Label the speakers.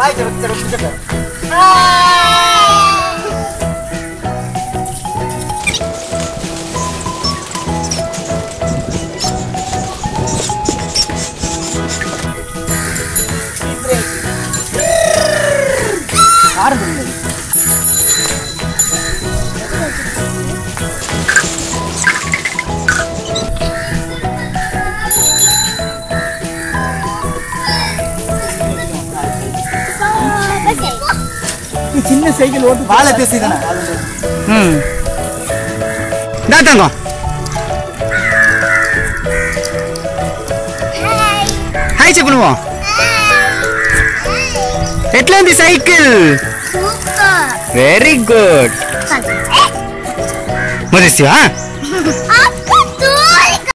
Speaker 1: Давайте вот руки сюда. Арбуз. எப்படி சைக்கிள் ஓட்டு
Speaker 2: வாழை பேசிதானே
Speaker 3: ம் இந்தா தங்கம் హాయ్ చెప్పు నువ్వు ఎట్లా ఉంది సైకిల్ వెరీ గుడ్ మరిస్తా